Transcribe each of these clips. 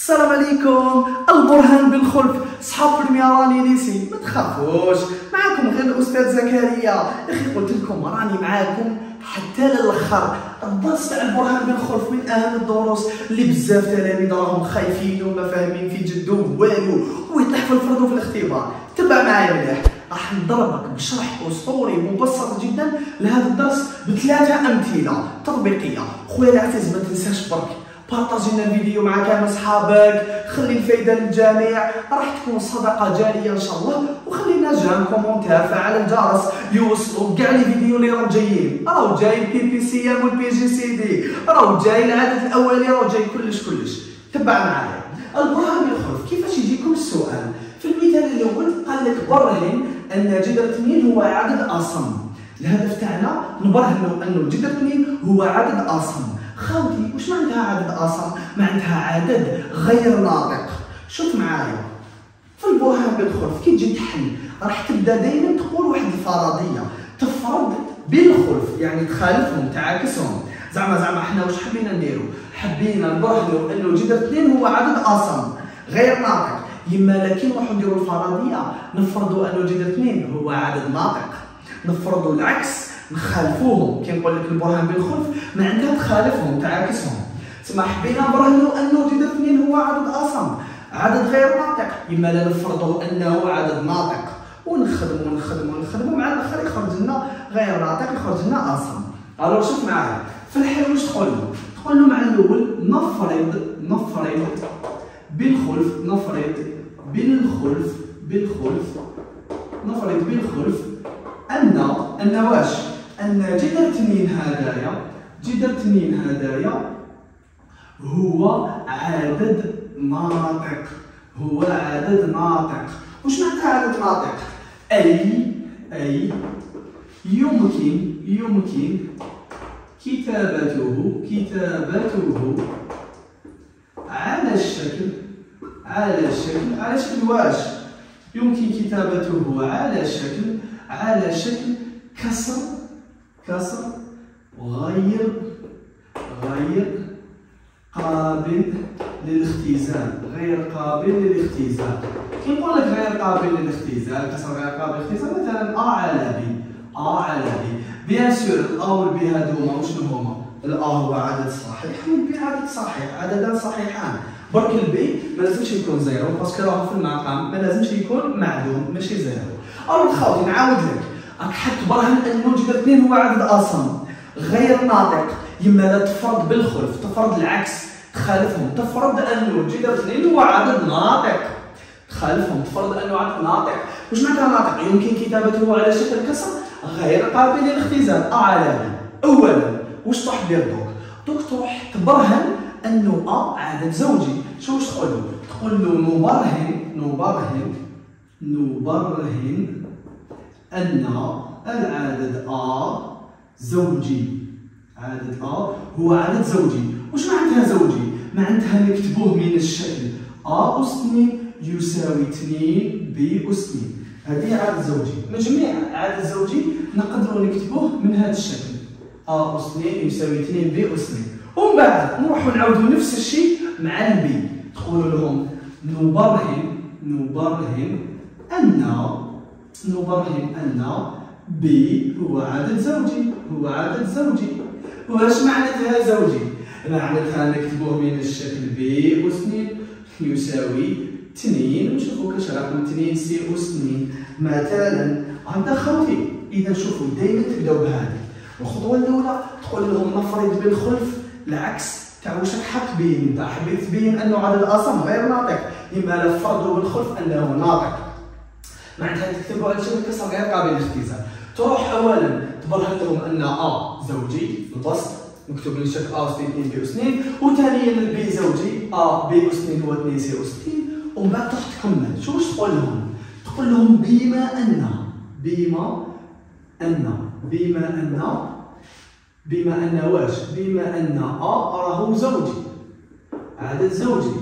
السلام عليكم. البرهان بن خلف صحاب الميراني ليسي ما تخافوش معاكم غير الأستاذ زكريا. أخي قلت لكم راني معاكم حتى للأخر. الدرس تاع البرهان بن خلف من أهم الدروس اللي بزاف تلاميذ راهم خايفين وما فاهمين في جدو والو. ويطيح في الفرد وفي الاختبار. تبع معايا مليح. راح نضربك بشرح أسطوري مبسط جدا لهذا الدرس بثلاثة أمثلة تطبيقية. خويا العزيز ما تنساش برك. بارطاجينا الفيديو مع كامل صحابك خلي الفايدة للجميع. راح تكون صدقة جارية إن شاء الله. وخلينا j'aime commentaire فعل الجرس. يوصلوا كاع les vidéos اللي راهم جايين. راهو جاي البي بي سي ام والبي جي سي دي راهو جاي العدد الاولي راهو جاي كلش كلش. تبع معايا البرهان بالخلف كيفاش يجيكم السؤال؟ في المثال الأول قال لك برهن أن جذر 2 هو عدد أصم. الهدف تاعنا نبرهنوا أنه جذر 2 هو عدد أصم. خاوتي وش معناتها عدد اصم معناتها عدد غير ناطق. شوف معايا؟ في البرهان بالخلف كي تجي تحل. راح تبدأ دائما تقول واحد الفرضية. تفرض بالخلف يعني تخالفهم تعاكسهم. زعما زعما إحنا واش حبينا نديرو؟ حبينا نبرهنوا إنه جذر اثنين هو عدد اصم غير ناطق. يما لكن نروحوا نديروا الفرضية. نفرضوا أنه جذر اثنين هو عدد ناطق. نفرضوا العكس. نخالفوهم. كي نقول لك البرهان بالخلف معناتها تخالفهم تعاكسهم. تسمى حبينا نبرهنوا أنه جذر اثنين هو عدد أصم. عدد غير ناطق. إما لا نفرضوا أنه عدد ناطق. ونخدموا ونخدموا ونخدموا مع الآخر يخرج لنا غير ناطق يخرج لنا أصم. ألو شوف معايا. في الحل واش تقول له؟ تقول له مع الأول نفرض نفرض بالخلف نفرض بالخلف بالخلف نفرض بالخلف أن أن واش؟ أن جذر اثنين هدايا جذر اثنين هدايا هو عدد ناطق هو عدد ناطق. وش معنى عدد ناطق؟ أي أي يمكن يمكن كتابته كتابته على الشكل على الشكل على شكل واش؟ يمكن كتابته على شكل على شكل كسر كسر غير غير قابل للاختزال غير قابل للاختزال. كي نقول لك غير قابل للاختزال؟ كسر غير قابل للاختزال؟ مثلا a على b a على b bien sûr ال a وال b هادوما وشنو هما؟ ال a هو عدد صحيح. وال b عدد صحيح عددان صحيحان. برك ال b ما لازمش يكون zéro parce que راه في المقام ما لازمش يكون معدوم ماشي zéro. أو خاوتي نعاود لك. راك حط برهن انه جذر اثنين هو عدد اصم غير ناطق. يما لا تفرض بالخلف تفرض العكس. تخالفهم. تفرض انه جذر اثنين هو عدد ناطق. تخالفهم. تفرض انه عدد ناطق. واش معناتها ناطق؟ يمكن كتابته على شكل كسر غير قابل للاختزال. اعلى اولا واش تروح دير دوك؟ دوك تروح تبرهن أنه a عدد زوجي. شو واش تقول؟ له تقول له نبرهن نبرهن نبرهن ان العدد a زوجي. عدد a هو عدد زوجي. واش معناتها زوجي؟ معناتها نكتبوه من الشكل. a أس 2 يساوي 2 b أس 2 هذه عدد زوجي. مجميع عدد زوجي نقدروا نكتبوه من هذا الشكل. a أس 2 يساوي 2 b أس 2 ومن بعد نروحوا نعاودوا نفس الشيء مع ال b. تقولوا لهم نبرهن نبرهن ان نبرهن أن b هو عدد زوجي هو عدد زوجي. واش معناتها زوجي؟ معناتها نكتبوه من الشكل أس 2 يساوي 2 نشوفوا كاش رقم 2 سي 2 مثلا هذا خوتي. إذا شوفوا دائما تبداو بهذه. الخطوة الأولى تقول لهم نفرض بالخلف العكس. تاع واش راك حاب تبين انت حبيت تبين أنه عدد الاصم غير ناطق. إما لا فرضوا بالخلف أنه ناطق. معناتها تكتبوا على شكل كسر غير قابل للاختزال تروح اولا تبرهن لهم أن a زوجي البسط مكتوب لي شكل a أس 2 b أس 2 وثانيا ال b زوجي a b أس 2 هو 2 c أس 2 ومن بعد تروح تكمل. شو واش تقول لهم؟ تقول لهم بما أن بما أن بما أن بما أن واش؟ بما أن a راهو زوجي. عدد زوجي.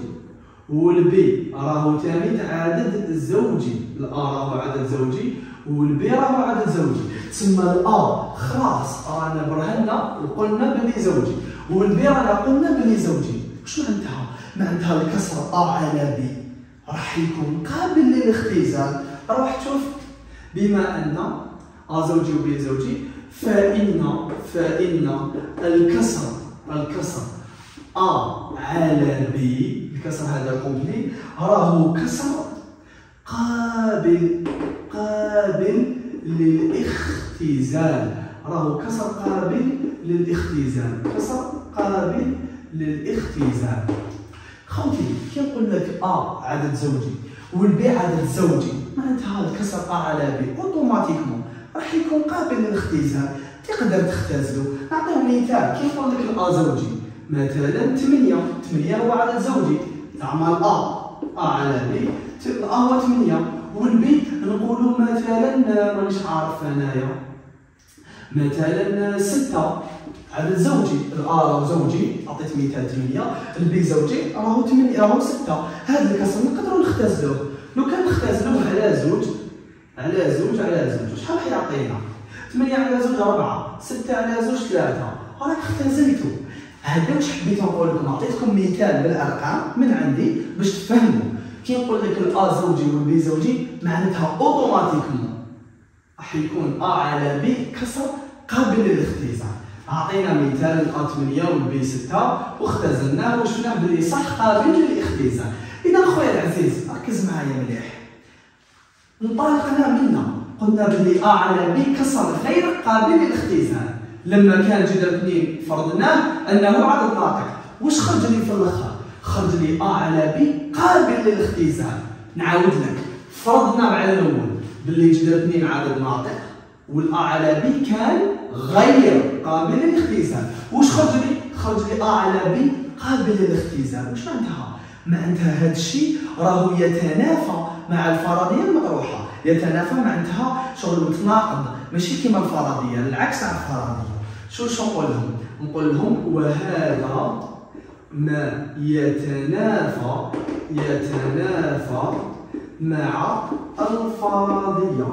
وال b راهو ثاني عدد زوجي ال a راهو عدد زوجي وال b راهو عدد زوجي تسمى ال a خلاص رانا برهنا وقلنا بلي زوجي وال b رانا قلنا بلي زوجي واش معناتها؟ معناتها الكسر a على b. راح يكون قابل للاختزال. راح تشوف. بما أن a زوجي و b زوجي فإن فإن الكسر الكسر a على b الكسر هذا complet راهو كسر قابل قابل للاختزال. راهو كسر قابل للاختزال. كسر قابل للاختزال. خوتي كي نقول لك a عدد زوجي وال b عدد زوجي؟ معناتها الكسر a على b automatiquement. راح يكون قابل للاختزال. تقدر تختزلو نعطيو مثال. كي نقول لك ال a زوجي؟ مثلا 8 8 هو عدد زوجي. تعمل a a على b a هو 8 وال b نقولوا مثلا مانيش عارف أنايا. مثلا 6 عدد زوجي ال a راهو زوجي. عطيت مثال 8 ال b زوجي. راهو 8 راهو 6 هذا الكسر نقدروا نختزلوه لو كان نختزلوه على زوج. على زوج. على زوج. شحال راح يعطينا؟ 8 على زوج 4 6 على زوج 3 راك اختزلتو. هذا واش حبيت نقول لكم؟ عطيتكم مثال بالأرقام من عندي باش تفهموا. كي نقول لك ال a زوجي وال b زوجي معناتها automatiquement راح يكون a على b كسر قابل للاختزال. عطينا مثال ال a 8 وال b 6 واختزلناه وشفنا بلي صح قابل للاختزال. إذا خويا العزيز ركز معايا مليح. انطلقنا منا. قلنا بلي a على b كسر غير قابل للاختزال. لما كان جذر 2 فرضناه أنه عدد ناطق واش خرج لي في الآخر خرج لي ا على قابل للاختزال. نعاود لك. فرضنا مع الأول. بلي جذر 2 عدد ناطق وال a على b كان غير قابل للاختزال. واش خرج لي؟ خرج لي ا على قابل للاختزال. واش معناتها؟ معناتها هذا الشيء راهو يتنافى مع الفرضية المطروحة. يتنافى معناتها شغل متناقض ماشي كيما الفرضية العكس على الفرضية. شو شو نقول لهم؟ نقول لهم وهذا ما يتنافى يتنافى مع الفرضية.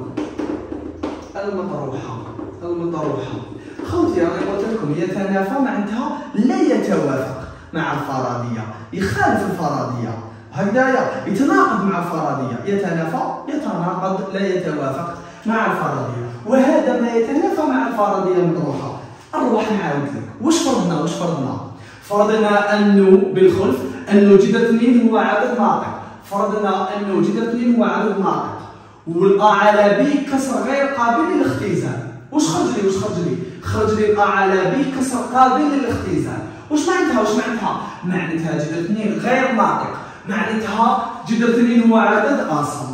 المطروحة المطروحة. خوتي أنا قلت لكم يتنافى معناتها لا يتوافق مع الفرضية. يخالف الفرضية. هكذايا يتناقض مع الفرضيه يتنافى يتناقض لا يتوافق مع الفرضيه وهذا ما يتنافى مع الفرضيه المطروحه نروح نعاود لك. واش فرضنا؟ واش فرضنا؟ فرضنا أنه بالخلف انه جذر اثنين هو عدد ناطق فرضنا انه جذر اثنين هو عدد ناطق والا على بي كسر غير قابل للاختزال واش خرج لي؟ واش خرج لي؟ خرج لي الا على بي كسر قابل للاختزال واش معناتها؟ واش معناتها؟ معناتها جذر اثنين غير ناطق معناتها جذر اثنين هو عدد اصل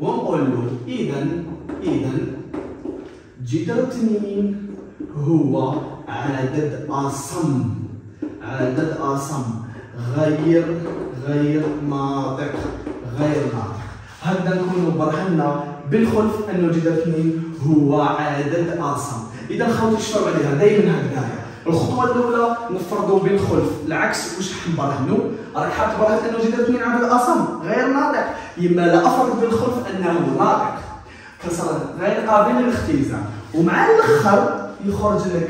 ونقول له اذا اذا جذر اثنين هو عدد اصم عدد اصم غير غير ناطق غير ناطق هكذا نكونوا برهنا بالخلف انه جذر اثنين هو عدد اصم إذا خوتي اشتغلوا عليها دائما هكذايا الخطوة الأولى نفرضوا بالخلف العكس واش راح نبرهنوا راك حاب تبرهن أنه جذر اثنين عدد اصم غير ناطق يما لا أفرض بالخلف أنه ناطق كسر غير قابل للاختزال ومع الأخر يخرج لك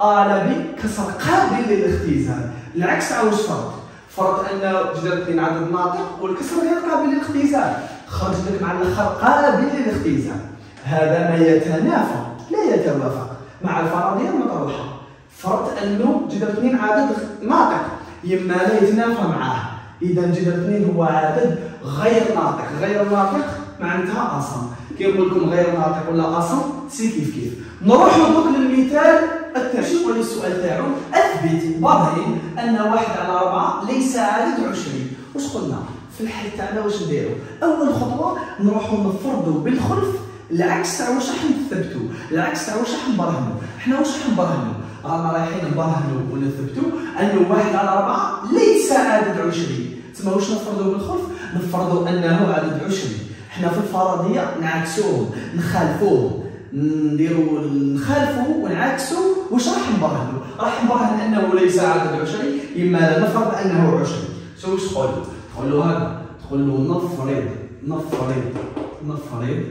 على بي كسر قابل للاختزال العكس عاوز فرض؟ فرض ان جذر اثنين عدد ناطق والكسر غير قابل للاختزال خرج لك مع الأخر قابل للاختزال هذا ما يتنافى. لا يتوافق مع الفرضية المطروحة. فرض أنه جذر اثنين عدد ناطق. يما لا يتنافى معه إذا جذر اثنين هو عدد غير ناطق. غير ناطق معناتها أصم. كي نقول لكم غير ناطق ولا أصم؟ سي كيف كيف. نروحوا دوك للمثال الثاني شنو هو السؤال تاعو. أثبت برهن أن واحد على أربعة ليس عدد عشرين. واش قلنا؟ في الحل تاعنا واش نديرو أول خطوة نروحوا نفرضوا بالخلف العكس تاع واش راح نثبتوا العكس تاع واش راح نبرهنوا حنا واش راح نبرهنوا رانا رايحين نبرهنوا ونثبتوا أنه واحد على أربعة ليس عدد عشرين تسمى واش نفرضوا بالخلف؟ نفرضوا أنه عدد عشرين حنا في الفرضية نعكسوهم نخالفوهم نديروا نخالفوا ونعكسوا واش راح نبرهنوا راح نبرهن أنه ليس عدد عشري إما نفرض أنه عشري. شو واش تقول تقول له هذا. تقول له نفرض نفرض نفرض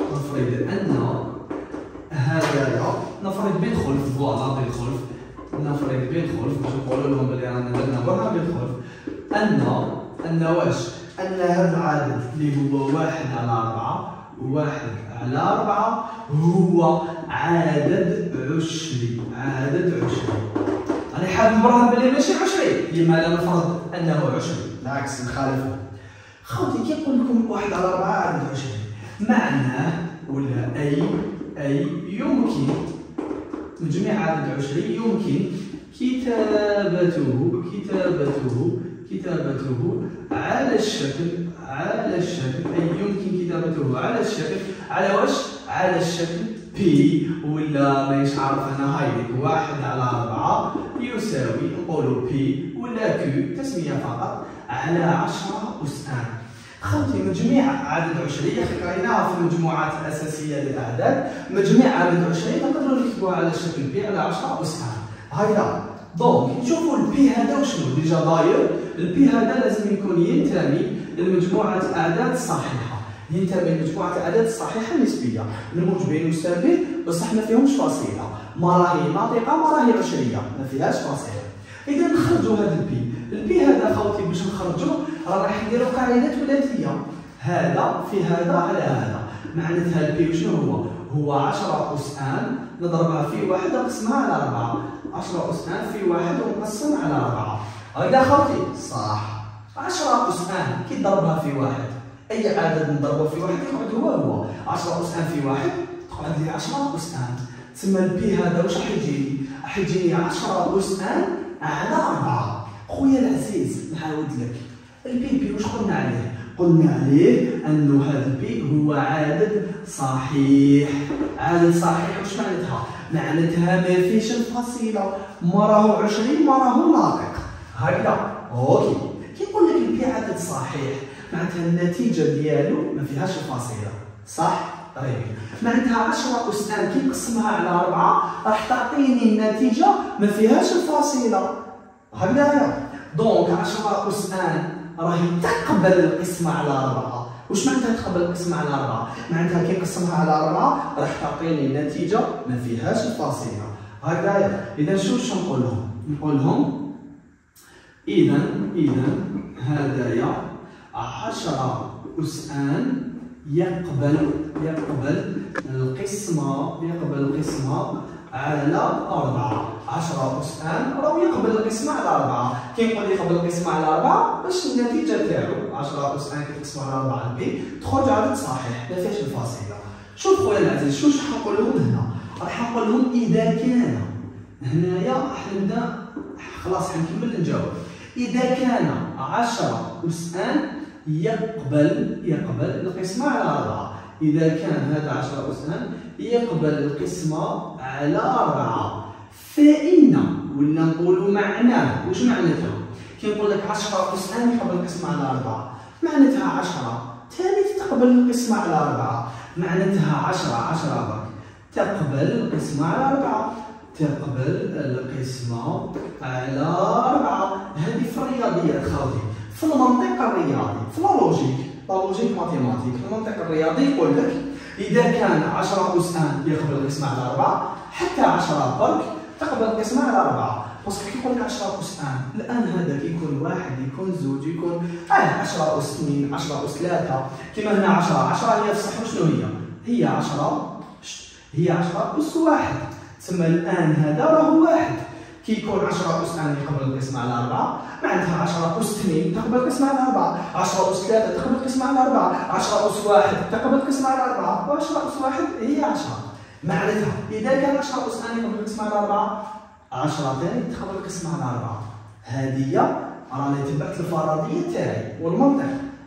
نفرض أن هذا نفرض بالخلف فوالا بالخلف نفرض بالخلف باش نقولوا لهم بلي رانا درنا برا بالخلف أن أن واش؟ أن هذا العدد اللي هو واحد على أربعة واحد على أربعة هو عدد عشري. عدد عشري. أنا حاب نبرهن بلي ماشي عشري. لما لا نفرض أنه عشري. بالعكس نخالفه. خوتي كي لكم واحد على أربعة عدد عشري معناه ولا أي؟ أي يمكن تجميع عدد عشري يمكن كتابته كتابته كتابته على الشكل على الشكل أي يمكن كتابته على الشكل على وش؟ على الشكل P ولا مانيش عارف أنا هاي واحد على أربعة يساوي نقولوا P ولا Q تسمية فقط على عشرة أس n خوتي مجميع عدد عشري قريناها في المجموعات الأساسية للأعداد. مجميع عدد عشري نقدروا نكتبوها على شكل P على 10 أس n هايدا donc نشوفوا ال P هذا وشنو؟ déjà داير ال P هذا لازم يكون ينتمي لمجموعة الأعداد الصحيحة ينتمي لمجموعة الأعداد الصحيحة النسبية الموجبين والسالبين بصح ما فيهمش فاصلة. ما راهي ناطقة ما راهي عشرية. ما فيهاش فاصلة. إذا نخرجوا هذا ال P ال P هذا خوتي باش نخرجوه راح نديروا قاعدة ثلاثية هذا في هذا على هذا. معناتها ال P شنو هو؟ هو 10 أس n نضربها في واحد نقسمها على 4 10 أس n في واحد ونقسم على 4 هكذا خوتي صح. 10 أس n كي تضربها في واحد. أي عدد نضربه في واحد يقعد هو هو. 10 أس n في واحد تقعد لي 10 أس n تسمى ال P هذا واش راح يجيني؟ راح يجيني 10 أس n على 4 خويا العزيز نعاود لك ال P P واش قلنا عليه؟ قلنا عليه أنه هذا ال P هو عدد صحيح. عدد صحيح واش معناتها؟ معناتها ما فيش الفصيلة. ما راهو 20 ما راهو ناطق. هكذا. أوكي. كي نقول لك ال P عدد صحيح؟ معناتها النتيجة ديالو ما فيهاش الفصيلة. صح؟ طيب. معناتها 10 أس n كي نقسمها على 4 راح تعطيني النتيجة ما فيهاش الفاصله هكذايا donc 10 أس n راهي تقبل القسمة على أربعة واش معناتها تقبل القسمة على أربعة؟ معناتها كي نقسمها على أربعة راح تعطيني نتيجة ما فيهاش الفاصلة هكذايا شوف شو نقول لهم؟ نقول لهم إذا إذا هذايا 10 أس ان يقبل يقبل القسمة يقبل القسمة على أربعة عشرة أس ان راهو يقبل القسمة على أربعة كي نقول يقبل القسمة على أربعة باش النتيجة تاعو عشرة أس ان كتقسم على أربعة بي تخرج عدد صحيح ما فيهاش الفاصلة. شوف خويا العزيز شوف راح نقول لهم هنا؟ راح نقول لهم إذا كان هنايا راح خلاص حنكمل نجاوب. إذا كان عشرة أس ان يقبل يقبل القسمة على أربعة إذا كان هذا 10 أس ان يقبل القسمة على أربعة. فإن ولا نقولوا معناه واش معناتها؟ كي نقول لك 10 أس ان يقبل القسمة على أربعة. معناتها 10 ثاني تقبل القسمة على أربعة. معناتها 10 10 برك تقبل القسمة على أربعة. تقبل القسمة على أربعة. هذه في الرياضيات خاوتي في المنطق الرياضي في ال logique logique. mathématique. المنطق الرياضي يقول لك إذا كان 10 اس n يقبل القسمة على 4 حتى 10 برك تقبل القسمه على 4 parce que كي يقول لك 10 اس n الان هذا كيكون واحد يكون زوج يكون آه 10 أس 2 10 أس 3 كما هنا 10 10 هي الصح شنو هي؟ هي 10 هي 10 أس واحد. تسمى الآن هذا راهو واحد. كي يكون 10 أس ان يقبل القسمة على 4 معناتها 10 أس 2 تقبل القسمة على 4 10 أس 3 تقبل القسمة على 4 10 أس 1 تقبل القسمة على 4 و10 أس 1 هي 10 معناتها إذا كان 10 أس ان يقبل القسمة على 4 10 ثاني تقبل القسمة على 4 هذه راني تبعت الفرضية تاعي والمنطق.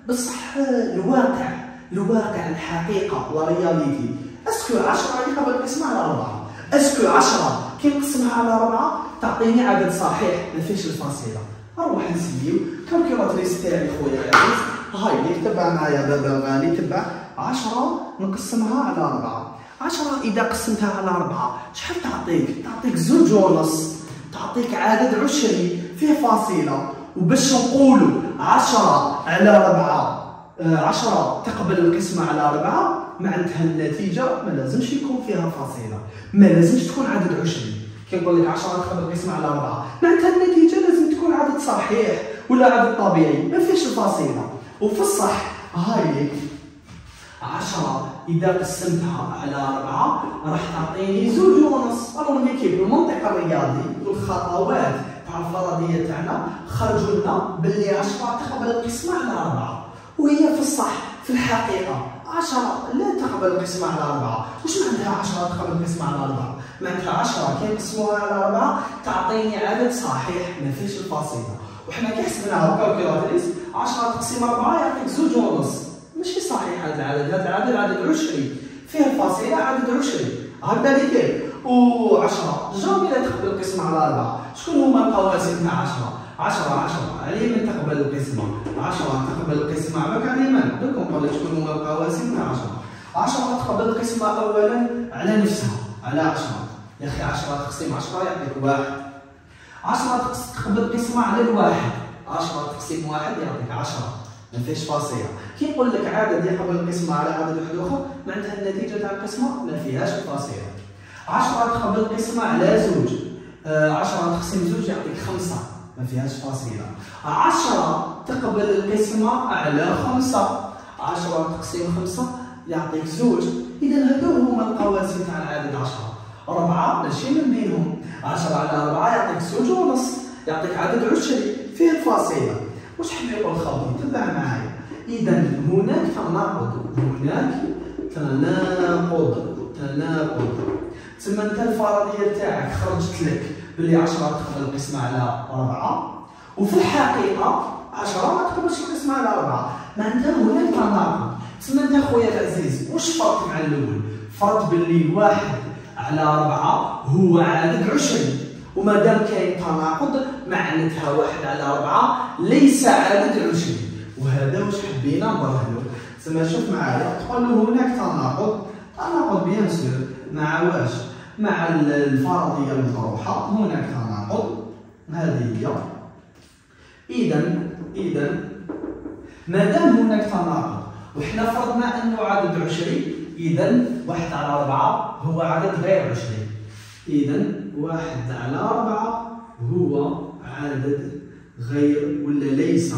بصح الواقع الواقع الحقيقة la réalité est-ce que 10 يقبل القسمة على 4 est-ce que 10 كي نقسمها على 4 تعطيني عدد صحيح ما فيش الفاصله نروح نسيو calculatrice تاعي خويا العزيز هاي اللي تبع معايا بابا الغالي تبع 10 نقسمها على 4 10 إذا قسمتها على 4 شحال تعطيك؟ تعطيك زوج ونص تعطيك عدد عشري. فيه فاصلة. وباش نقولوا 10 على 4 10 تقبل القسمة على 4 معناتها النتيجة ما لازمش يكون فيها فاصلة. ما لازمش تكون عدد عشري. كنقول لك 10 تقبل القسمة على 4 معناتها النتيجة لازم تكون عدد صحيح ولا عدد طبيعي. ما فيش الفاصلة. وفي الصح هاي عشرة إذا قسمتها على أربعة راح تعطيني زوج ونص. ألوغ ملي كيف المنطق الرياضي والخطوات تاع الفرضية تاعنا خرجوا لنا باللي عشرة تقبل القسمة على أربعة. وهي في الصح في الحقيقة عشرة لا تقبل القسمة على أربعة. واش معناتها عشرة تقبل القسمة على أربعة؟ معناتها عشرة كي نقسموها على أربعة تعطيني عدد صحيح ما فيش الفاصلة. وحنا كي حسبناها بكالكيلاتريس 10 تقسيم 4 يعطيك زوج ونص. ماشي صحيح هذا العدد هذا العدد عدد عشري. فيه الفاصلة عدد عشري. هكذا اللي كيف و10 جامي لا تقبل القسمة على 4 شكون هما القواسم تاع 10 10 10 على من تقبل القسمة 10 تقبل القسمة عباك على من دوك نقول شكون هما القواسم تاع 10 10 تقبل القسمة أولا على نفسها. على 10 يا أخي 10 تقسيم. 10 يعطيك واحد. 10 تقبل القسمة على الواحد. 10 تقسيم واحد يعطيك 10 ما فيهش فاصلة. كي نقول لك عدد يقبل القسمة على عدد واحد اخر معناتها النتيجة تاع القسمة ما فيهاش فاصلة. 10 تقبل القسمة على زوج. 10 آه تقسيم زوج يعطيك خمسة. ما فيهاش فاصلة. 10 تقبل القسمة على خمسة. 10 تقسيم خمسة يعطيك زوج. اذا هذو هما القواسم تاع العدد 10 أربعة ماشي من بينهم. 10 على 4 يعطيك زوج ونص. يعطيك عدد عشري. فيه الفاصله واش يقول الخطيب تبع معايا. إذا هناك تناقض هناك تناقض تناقض. تما أنت الفرضية تاعك خرجت لك بلي 10 تقبل القسمه على 4 وفي الحقيقة 10 ما تقبلش القسمه على 4 معناتها هناك تناقض. تما أنت خويا العزيز واش فرق مع الأول؟ فرق باللي واحد على 4 هو عدد عشري وما دام كاين تناقض معناتها واحد على أربعة ليس عدد عشري وهذا واش حبينا نبرهنو تسمى شوف معايا تقول له هناك تناقض. تناقض بيان سور. مع واش؟ مع الفرضية المطروحة. هناك تناقض. هذه هي. إذا إذا ما دام هناك تناقض وحنا فرضنا أنه عدد عشري إذا واحد على أربعة هو عدد غير عشري. إذا واحد على أربعة هو عدد غير ولا ليس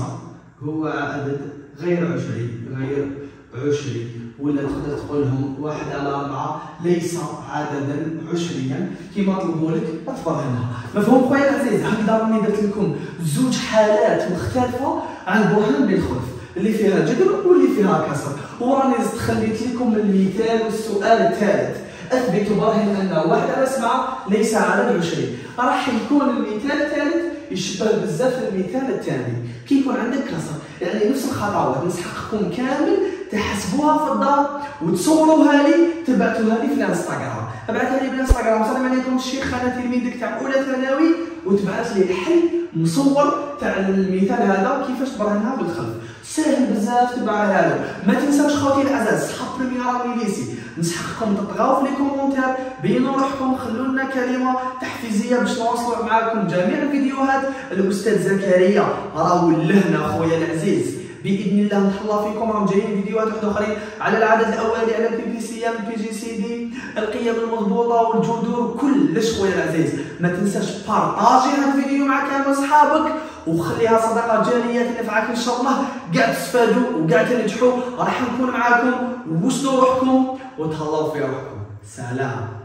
هو عدد غير عشري غير عشري ولا تقدر تقول لهم واحد على أربعة ليس عددا عشريا. كما طلبوا لك أتبرهنها مفهوم خويا العزيز؟ هكذا راني درت لكم زوج حالات مختلفة عن برهان بالخلف اللي فيها جذر واللي فيها كسر. وراني خليت لكم المثال والسؤال الثالث. أثبت برهن انه واحد على سبعه ليس عدد عشري راح يكون المثال الثالث يشبه بزاف المثال الثاني. كي يكون عندك كسر يعني نفس الخطوات نسحقكم كامل تحسبوها في الدار وتصوروها لي تبعتوها لي في الانستغرام. أبعثها لي بالانستغرام. سلام عليكم الشيخ أنا تلميذك تاع أولى ثانوي. وتبعث لي الحل مصور تاع المثال هذا كيفاش تبرهنها بالخلف. سهل بزاف تبعها له ما تنساوش خوتي الاعزاء صحاب première année lycée. نسحقكم تطغاو في les commentaires. بينوا روحكم خلوا لنا كلمة تحفيزية باش نواصلوا معاكم جميع الفيديوهات. الاستاذ زكريا راه ولهنا خويا العزيز. بإذن الله. نتهلا فيكم. راهم جايين فيديوهات واحد آخرين على العدد الاولي على البي بي سي ام البي جي سي دي القيم المضبوطة والجذور كلش خويا العزيز. ما تنساش partager هذا الفيديو مع كامل أصحابك وخليها صدقة جارية تنفعك إن شاء الله. كاع تستفادوا وكاع تنجحوا. راح نكون معاكم. وسطوا روحكم. وتهلاو في روحكم. سلام.